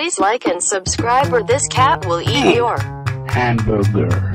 Please like and subscribe or this cat will eat your hamburger.